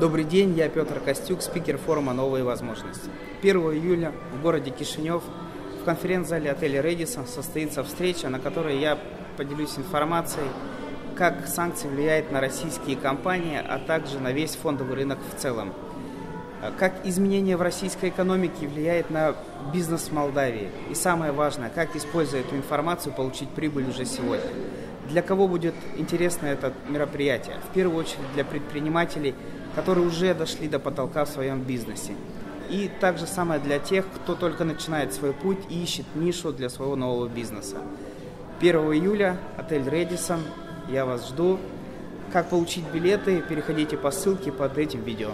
Добрый день, я Петр Костюк, спикер форума «Новые возможности». 1 июля в городе Кишинев в конференц-зале отеля «Редисон» состоится встреча, на которой я поделюсь информацией, как санкции влияют на российские компании, а также на весь фондовый рынок в целом. Как изменение в российской экономике влияет на бизнес Молдавии. И самое важное, как, используя эту информацию, получить прибыль уже сегодня. Для кого будет интересно это мероприятие? В первую очередь для предпринимателей, которые уже дошли до потолка в своем бизнесе. И также самое для тех, кто только начинает свой путь и ищет нишу для своего нового бизнеса. 1 июля, отель Редисон, я вас жду. Как получить билеты, переходите по ссылке под этим видео.